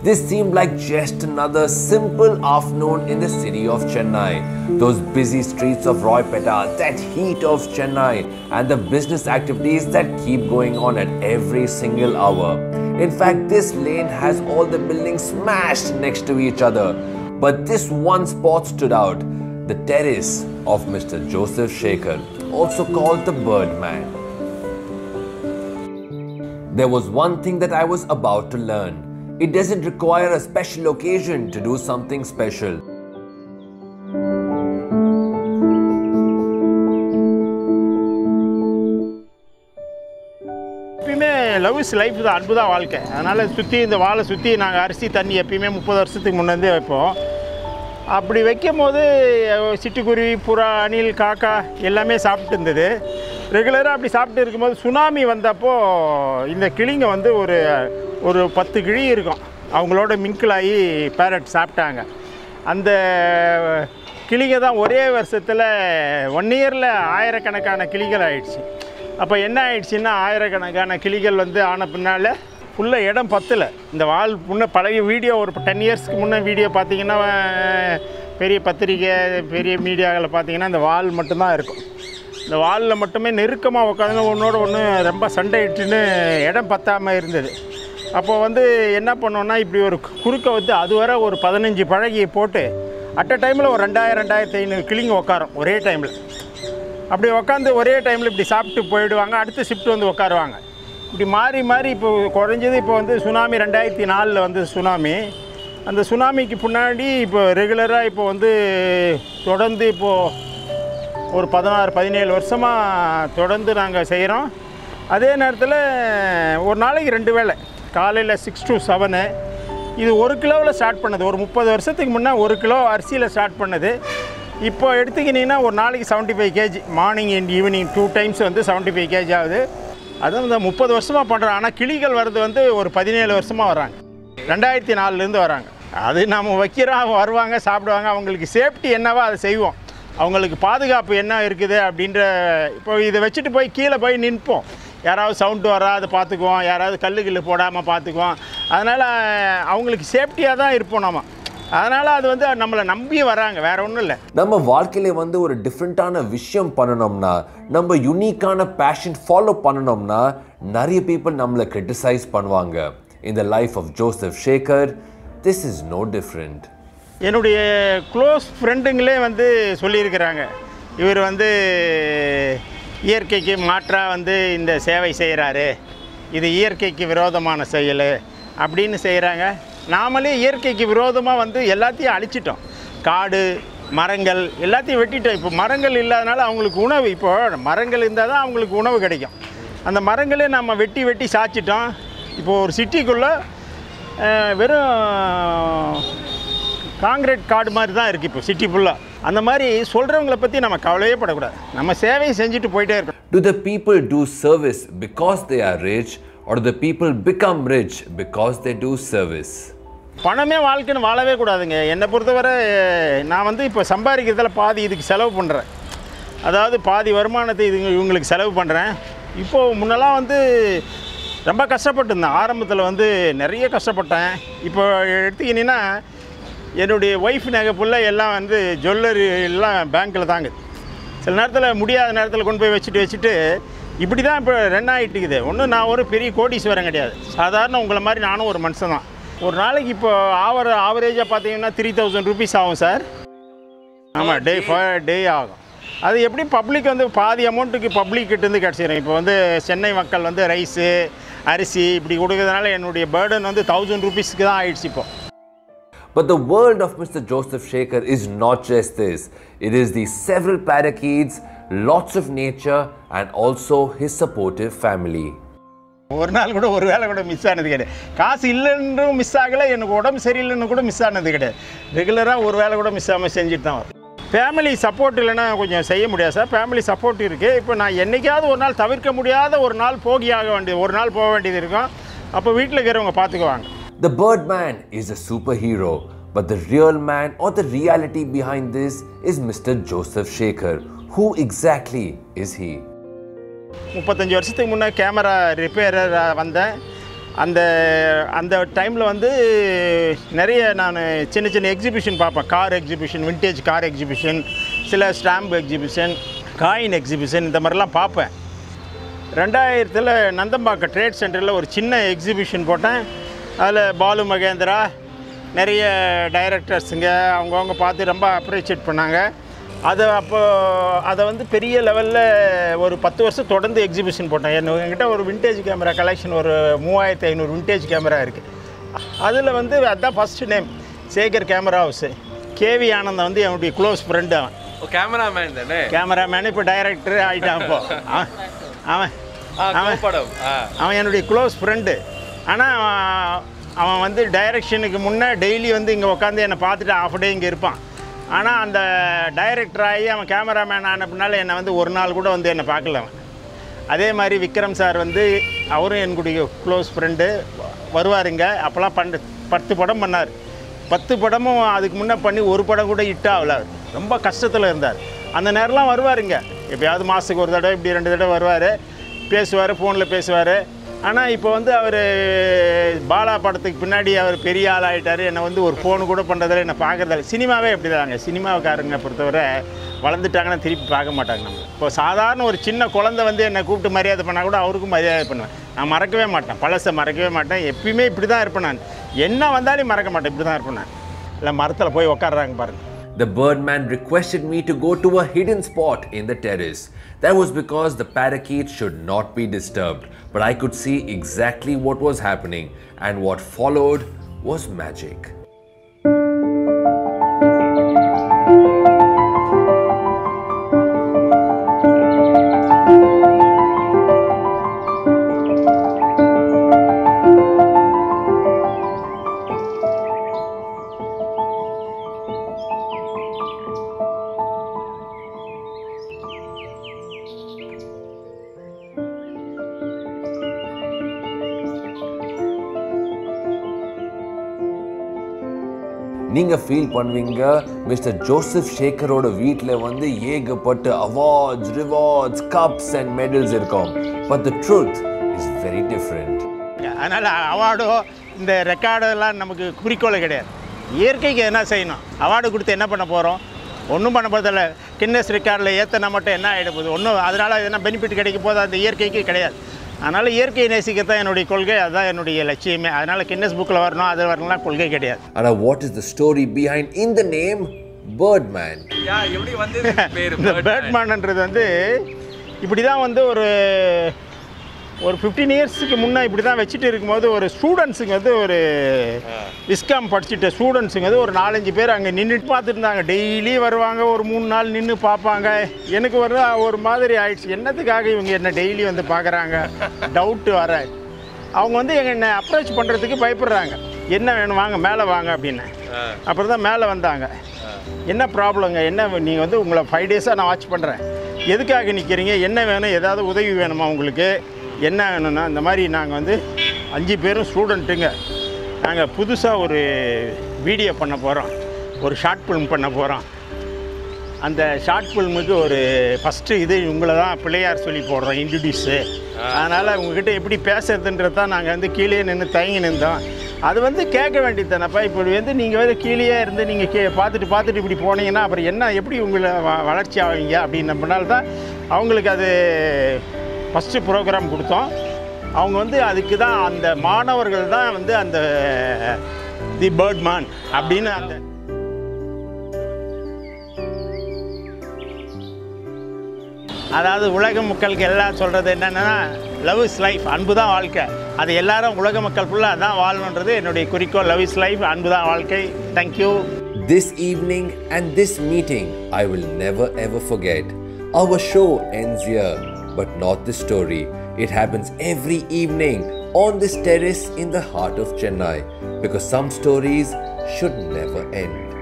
This seemed like just another simple afternoon in the city of Chennai. Those busy streets of Roypeta, that heat of Chennai, and the business activities that keep going on at every single hour. In fact, this lane has all the buildings smashed next to each other. But this one spot stood out the terrace of Mr. Joseph Shaker, also called the Birdman. There was one thing that I was about to learn. It doesn't require a special occasion to do something special. எப்பயுமே love is life தான் அன்பு வாழ்க்கை. அதனால் சுற்றி இந்த வாழை சுற்றி நாங்கள் அரிசி தண்ணி எப்பயுமே முப்பது வருஷத்துக்கு முன்னே வைப்போம். அப்படி வைக்கும் போது சிட்டுக்குருவி புறா அணில் காக்கா எல்லாமே சாப்பிட்டு இருந்தது. ரெகுலராக அப்படி சாப்பிட்டு இருக்கும்போது சுனாமி வந்தப்போ இந்த கிளிங்க வந்து ஒரு ஒரு பத்து கிழி இருக்கும். அவங்களோட மிங்கிள் ஆகி பேரட் சாப்பிட்டாங்க. அந்த கிளிங்க தான் ஒரே வருஷத்தில் ஒன் இயரில் ஆயிரக்கணக்கான கிளிகள் ஆயிடுச்சு. அப்போ என்ன ஆயிடுச்சுன்னா ஆயிரக்கணக்கான கிளிகள் வந்து ஆன பின்னால் ஃபுல்லாக இடம் பத்தல. இந்த வால் முன்னே பழைய வீடியோ ஒரு டென் இயர்ஸ்க்கு முன்னே வீடியோ பார்த்தீங்கன்னா பெரிய பத்திரிக்கை பெரிய மீடியாவில் பார்த்தீங்கன்னா இந்த வால் மட்டும்தான் இருக்கும். இந்த வாலில் மட்டுமே நெருக்கமாக உட்காந்து ஒன்றோட ஒன்று ரொம்ப சண்டை இட்டுன்னு இடம் பத்தாமல் இருந்தது. அப்போ வந்து என்ன பண்ணோன்னா இப்படி ஒரு குறுக்க வந்து அது வரை ஒரு பதினஞ்சு பழகியை போட்டு அட் அ டைமில் ஒரு ரெண்டாயிரம் ரெண்டாயிரத்தி ஐநூறு கிளிங்க உட்காரும் ஒரே டைமில் அப்படி உட்காந்து ஒரே டைமில் இப்படி சாப்பிட்டு போயிடுவாங்க அடுத்த ஷிஃப்ட் வந்து உட்காருவாங்க இப்படி மாறி மாறி இப்போ குறைஞ்சது இப்போ வந்து சுனாமி ரெண்டாயிரத்தி நாலில் வந்து சுனாமி அந்த சுனாமிக்கு பின்னாடி இப்போ ரெகுலராக இப்போ வந்து தொடர்ந்து இப்போது ஒரு பதினாறு பதினேழு வருஷமாக தொடர்ந்து நாங்கள் செய்கிறோம் அதே நேரத்தில் ஒரு நாளைக்கு ரெண்டு வேளை. காலையில் சிக்ஸ் டு செவனு இது ஒரு கிலோவில் ஸ்டார்ட் பண்ணது. ஒரு முப்பது வருஷத்துக்கு முன்னே ஒரு கிலோ அரிசியில் ஸ்டார்ட் பண்ணது. இப்போ எடுத்துக்கிட்டிங்கன்னா ஒரு நாளைக்கு 75 five KG morning and evening two times வந்து 75 ஃபைவ் கேஜி ஆகுது. அதுவும் இந்த முப்பது வருஷமாக பண்ணுறோம் ஆனால் கிளிகள் வர்றது வந்து ஒரு பதினேழு வருஷமாக வராங்க ரெண்டாயிரத்தி நாலுலேருந்து வராங்க அது நம்ம வைக்கிறோம் வருவாங்க சாப்பிடுவாங்க. அவங்களுக்கு சேஃப்டி என்னவோ அதை செய்வோம். அவங்களுக்கு பாதுகாப்பு என்ன இருக்குது அப்படின்ற இப்போ இதை வச்சுட்டு போய் கீழே போய் நிற்போம். யாராவது சவுண்டு வரா அதை பார்த்துக்குவோம். யாராவது கல்லு கில்லு போடாமல் பார்த்துக்குவோம். அதனால் அவங்களுக்கு சேஃப்டியாக தான் இருப்போம் நம்ம அதனால் அது வந்து நம்மளை நம்பி வராங்க. வேற ஒன்றும் இல்லை. நம்ம வாழ்க்கையில வந்து ஒரு டிஃப்ரெண்ட்டான விஷயம் பண்ணணும்னா நம்ம யூனிக்கான பேஷன் ஃபாலோ பண்ணணும்னா நிறைய பீப்புள் நம்மளை கிரிட்டிசைஸ் பண்ணுவாங்க. இந்த life of Joseph Shekar this is no different என்னுடைய க்ளோஸ் ஃப்ரெண்டுங்களே வந்து சொல்லியிருக்கிறாங்க. இவர் வந்து இயற்கைக்கு மாற்றாக வந்து இந்த சேவை செய்கிறாரு இது இயற்கைக்கு விரோதமான செயல். அப்படின்னு செய்கிறாங்க நாமளே இயற்கைக்கு விரோதமாக வந்து எல்லாத்தையும் அழிச்சிட்டோம். காடு மரங்கள் எல்லாத்தையும் வெட்டிட்டோம். இப்போ மரங்கள் இல்லாதனால அவங்களுக்கு உணவு. இப்போ மரங்கள் இருந்தால் தான் அவங்களுக்கு உணவு கிடைக்கும். அந்த மரங்களே நம்ம வெட்டி வெட்டி சாய்ச்சிட்டோம். இப்போ ஒரு சிட்டிக்குள்ளே வெறும் காங்கிரீட் காடு மாதிரி தான் இருக்குது இப்போ சிட்டி ஃபுல்லாக அந்த மாதிரி சொல்கிறவங்கள பற்றி நம்ம கவலையே படக்கூடாது. நம்ம சேவையை செஞ்சுட்டு போயிட்டே இருக்கணும். Do the people do service because they are rich or do the people become rich because they do service? பணமே வாழ்க்கைன்னு வாழவே கூடாதுங்க. என்னை பொறுத்தவரை நான் வந்து இப்போ சம்பாதிக்கிறதுல பாதி இதுக்கு செலவு பண்ணுறேன் அதாவது பாதி வருமானத்தை இது இவங்களுக்கு செலவு பண்ணுறேன் இப்போது முன்னெல்லாம் வந்து ரொம்ப கஷ்டப்பட்டிருந்தேன் ஆரம்பத்தில் வந்து நிறைய கஷ்டப்பட்டேன். இப்போ எடுத்துக்கினீங்கன்னா என்னுடைய ஒய்ஃப் நகை ஃபுல்லாக எல்லாம் வந்து ஜுவல்லரி எல்லாம் பேங்க்கில் தாங்க சில நேரத்தில் முடியாத நேரத்தில் கொண்டு போய் வச்சுட்டு வச்சுட்டு இப்படி தான் இப்போ ரன் ஆகிட்டு இருக்குது ஒன்றும் நான் ஒரு பெரிய கோடீஸ்வரன் கிடையாது. சாதாரண உங்களை மாதிரி நானும் ஒரு மனுஷன் தான். ஒரு நாளைக்கு இப்போ ஆவர ஆவரேஜாக பார்த்தீங்கன்னா த்ரீ தௌசண்ட் ருபீஸ் ஆகும் சார். ஆமாம் டே டே ஆகும். அது எப்படி பப்ளிக் வந்து பாதி அமௌண்ட்டுக்கு பப்ளிக் கிட்டேருந்து கிடச்சிடும் இப்போ வந்து சென்னை மக்கள் வந்து ரைஸு அரிசி இப்படி கொடுக்கறதுனால என்னுடைய பேர்டன் வந்து தௌசண்ட் ருபீஸ்க்கு தான் ஆயிடுச்சு இப்போ. But the world of Mr. Joseph Shaker is not just this. It is the several parakeets, lots of nature, and also his supportive family. ஒரு நாள் கூட ஒரு வேலை கூட மிஸ் ஆனது கிடையாது காசு இல்லைன்றும் மிஸ் ஆகலை எனக்கு உடம்பு சரியில்லைன்னு கூட மிஸ் ஆனது கிடையாது ரெகுலராக ஒரு வேலை கூட மிஸ் ஆகாமல் செஞ்சுட்டு தான் வரும் ஃபேமிலி சப்போர்ட் இல்லைன்னா கொஞ்சம் செய்ய முடியாது சார் ஃபேமிலி சப்போர்ட் இருக்குது இப்போ நான் என்னைக்காவது ஒரு நாள் தவிர்க்க முடியாத ஒரு நாள் போகி ஆக வேண்டியது ஒரு நாள் போக வேண்டியது இருக்கும் அப்போ வீட்டில் இருக்கிறவங்க பார்த்துக்குவாங்க The Birdman is a superhero, but the real man or the reality behind this is Mr. Joseph Shaker. Who exactly is he? முப்பத்தஞ்சு வருஷத்துக்கு முன்னே கேமரா ரிப்பேரர் வந்தேன் அந்த அந்த டைமில் வந்து நிறைய நான் சின்ன சின்ன எக்ஸிபிஷன் பார்ப்பேன் car exhibition vintage car exhibition சில ஸ்டாம்ப் எக்ஸிபிஷன் காயின் எக்ஸிபிஷன் இந்த மாதிரிலாம் பார்ப்பேன் ரெண்டாயிரத்தில் நந்தம்பாக்கம் ட்ரேட் சென்டரில் ஒரு சின்ன எக்ஸிபிஷன் போட்டேன் அதில் பாலு மகேந்திரா நிறைய டைரக்டர்ஸுங்க அவங்கவுங்க பார்த்து ரொம்ப அப்ரிஷியேட் பண்ணாங்க. அதை அப்போ அதை வந்து பெரிய லெவலில் ஒரு பத்து வருஷம் தொடர்ந்து எக்ஸிபிஷன் போட்டேன். என்ன என்கிட்ட ஒரு விண்டேஜ் கேமரா கலெக்ஷன் ஒரு மூவாயிரத்தி ஐநூறு விண்டேஜ் கேமரா இருக்குது அதில் வந்து அதுதான் first name Sekar camera house KV Anandam வந்து என்னுடைய க்ளோஸ் ஃப்ரெண்டு அவன். கேமராமேன் தானே? கேமராமேனு இப்போ டைரக்டர் ஆகிட்டான் இப்போ. அவன் அவன் அவன் என்னுடைய க்ளோஸ் ஃப்ரெண்டு ஆனால் அவன் வந்து டைரக்ஷனுக்கு முன்னே டெய்லி வந்து இங்கே உட்காந்து என்னை பார்த்துட்டு ஆஃப் டே இங்கே இருப்பான். ஆனால் அந்த டைரக்டர் ஆகி அவன் கேமராமேன் ஆன என்னை வந்து ஒரு நாள் கூட வந்து என்னை பார்க்கல அவன். அதே மாதிரி விக்ரம் சார் வந்து அவரும் என்னுடைய க்ளோஸ் ஃப்ரெண்டு வருவாருங்க அப்போல்லாம் பண்டு பத்து படம் பண்ணார். பத்து படமும் அதுக்கு முன்னே பண்ணி ஒரு படம் கூட ஹிட் ஆகல ரொம்ப கஷ்டத்தில் இருந்தார். அந்த நேரம்லாம் வருவாருங்க எப்பயாவது மாதத்துக்கு ஒரு தடவை இப்படி ரெண்டு தடவை வருவார். பேசுவார் ஃபோனில் பேசுவார். ஆனால் இப்போ வந்து அவர் பாலா படத்துக்கு பின்னாடி அவர் பெரிய ஆள் ஆகிட்டார் என்னை வந்து ஒரு ஃபோனு கூட பண்ணுறதில்ல என்னை பார்க்குறதில்ல சினிமாவே எப்படி தாங்க சினிமாவுக்காரங்க பொறுத்தவரை வளர்ந்துட்டாங்கன்னா திருப்பி பார்க்க மாட்டாங்க நம்ம இப்போ சாதாரண ஒரு சின்ன குழந்தை வந்து என்னை கூப்பிட்டு மரியாதை பண்ணால் கூட அவருக்கும் மரியாதை பண்ணுவேன். நான் மறக்கவே மாட்டேன். பழசை மறக்கவே மாட்டேன். எப்பயுமே இப்படி தான் இருப்பேன் நான். என்ன வந்தாலும் மறக்க மாட்டேன். இப்படி தான் இருப்பேன் நான். இல்லை மரத்தில் போய் உட்காடுறாங்க பாருங்கள் The Birdman requested me to go to a hidden spot in the terrace. That was because the parakeet should not be disturbed, but I could see exactly what was happening, and what followed was magic. நீங்கள் feel பண்ணுவீங்க. Mister Joseph ஷேக்கரோட வீட்டில் வந்து ஏகப்பட்ட awards rewards cups and medals இருக்கும். But the truth is very different அதனால் அவார்டோ இந்த ரெக்கார்டெல்லாம் நமக்கு குறிக்கோளை கிடையாது. இயற்கைக்கு என்ன செய்யணும்? அவார்டு கொடுத்து என்ன பண்ண போகிறோம் ஒன்றும் பண்ண போகிறதில்ல கின்னஸ் ரெக்கார்டில் ஏற்றினா மட்டும் என்ன ஆகிட போகுது? ஒன்றும் அதனால் எதனா பெனிஃபிட் கிடைக்க போது? அந்த இயற்கைக்கு கிடையாது. அதனால் இயற்கையை நேசிக்கத்தான் என்னுடைய கொள்கை அதுதான் என்னுடைய லட்சியமே. அதனால் கின்னஸ் புக்கில் வரணும் அது வரலாம் கொள்கை கிடையாது. ஆனா what is the story behind in the name birdman இந்த பேட்மேன்ன்றது வந்து இப்படி தான் வந்து ஒரு ஒரு ஃபிஃப்டீன் இயர்ஸுக்கு முன்னே இப்படி தான் வச்சுட்டு இருக்கும்போது ஒரு ஸ்டூடெண்ட்ஸுங்க வந்து ஒரு விஸ்காம் படிச்சுட்ட ஸ்டூடெண்ட்ஸுங்க வந்து ஒரு நாலஞ்சு பேர் அங்கே நின்றுட்டு பார்த்துருந்தாங்க. டெய்லி வருவாங்க ஒரு மூணு நாள் நின்று பார்ப்பாங்க. எனக்கு ஒரு ஒரு மாதிரி ஆயிடுச்சு. என்னத்துக்காக இவங்க என்ன டெய்லி வந்து பார்க்குறாங்க? டவுட்டு வர அவங்க வந்து எங்க என்னை அப்ரோச் பண்ணுறதுக்கு பயப்படுறாங்க. என்ன வேணும் வாங்க மேலே வாங்க அப்படின்னு. அப்புறம் தான் மேலே வந்தாங்க. என்ன ப்ராப்ளங்க என்ன நீங்கள் வந்து உங்களை ஃபைவ் டேஸாக நான் வாட்ச் பண்ணுறேன் எதுக்காக நிற்கிறீங்க என்ன வேணும்? ஏதாவது உதவி வேணுமா உங்களுக்கு? என்ன வேணும்னா இந்த மாதிரி நாங்கள் வந்து அஞ்சு பேரும் ஸ்டூடெண்ட்டுங்க நாங்கள் புதுசாக ஒரு வீடியோ பண்ண போகிறோம் ஒரு ஷார்ட் ஃபிலிம் பண்ண போகிறோம் அந்த ஷார்ட் ஃபில்முக்கு ஒரு ஃபஸ்ட்டு இது உங்களை தான் பிள்ளையார் சொல்லி போடுறோம் இன்ட்ரடியூஸு அதனால் உங்ககிட்ட எப்படி பேசுறதுன்றது தான் நாங்கள் வந்து கீழே நின்று தயங்கி நின்றோம். அது வந்து கேட்க வேண்டியதுதானப்பா இப்படி வந்து நீங்கள் வந்து கீழே இருந்து நீங்கள் கே பார்த்துட்டு பார்த்துட்டு இப்படி போனீங்கன்னா அப்புறம் என்ன எப்படி உங்களை வ- வளர்ச்சி ஆவீங்க அப்படின்னப்பனால தான் அவங்களுக்கு அது ஃபஸ்ட்டு ப்ரோக்ராம் கொடுத்தோம். அவங்க வந்து அதுக்கு தான் அந்த மாணவர்கள் தான் வந்து அந்த தி பேர்ட்மான் அப்படின்னு அந்த அதாவது உலக மக்களுக்கு எல்லாம் சொல்கிறது என்னென்னா லவ் இஸ் லைஃப் அன்பு தான் வாழ்க்கை. அது எல்லாரும் உலக மக்கள் ஃபுல்லாக அதான் வாழணுன்றது என்னுடைய குறிக்கோள். லவ் இஸ் லைஃப் அன்பு தான் வாழ்க்கை. Thank you This evening and this meeting I will never ever forget. Our show ends here, but not the story. It happens every evening on this terrace in the heart of Chennai because some stories should never end.